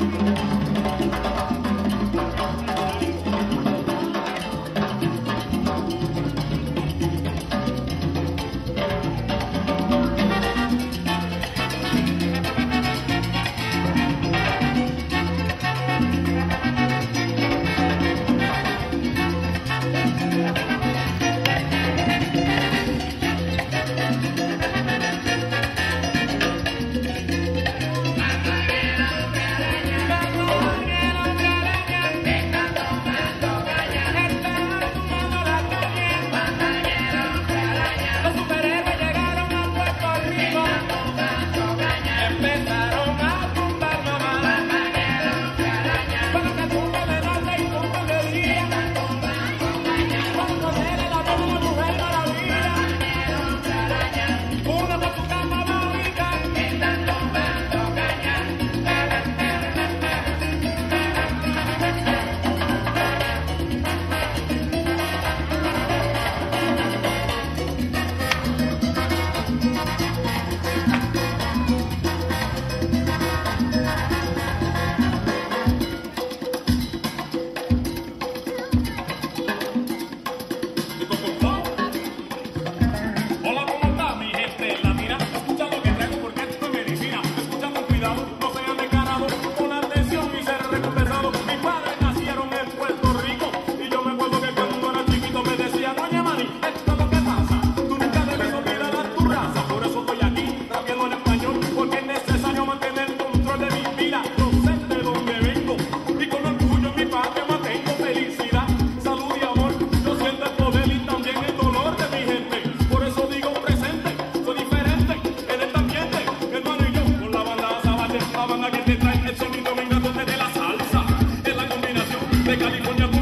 Música Make a leap on your